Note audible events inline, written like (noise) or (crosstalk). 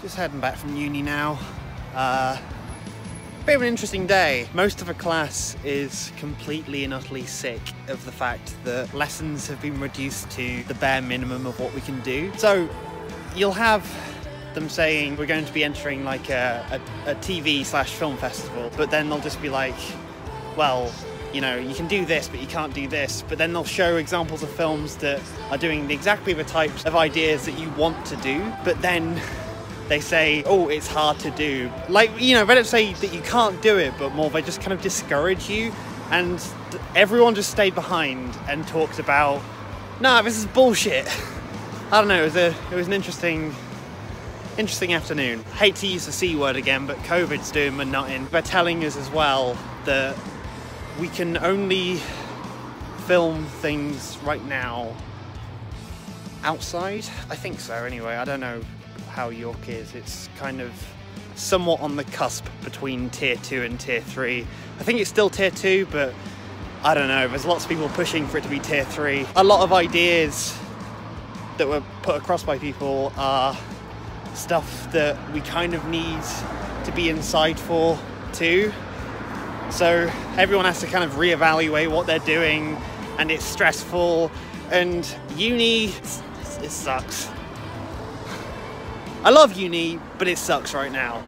Just heading back from uni now. Uh, bit of an interesting day. Most of a class is completely and utterly sick of the fact that lessons have been reduced to the bare minimum of what we can do. So you'll have them saying we're going to be entering like a, a, a TV slash film festival, but then they'll just be like, well, you know, you can do this, but you can't do this. But then they'll show examples of films that are doing exactly the types of ideas that you want to do, but then they say, oh, it's hard to do. Like, you know, don't say that you can't do it, but more they just kind of discourage you. And everyone just stayed behind and talked about, nah, this is bullshit. (laughs) I don't know, it was, a, it was an interesting interesting afternoon. Hate to use the C word again, but COVID's doing my nutting. They're telling us as well that we can only film things right now outside. I think so anyway. I don't know how York is. It's kind of somewhat on the cusp between tier 2 and tier 3. I think it's still tier 2, but I don't know. There's lots of people pushing for it to be tier 3. A lot of ideas that were put across by people are stuff that we kind of need to be inside for too. So everyone has to kind of reevaluate what they're doing, and it's stressful. And uni, it sucks. I love uni, but it sucks right now.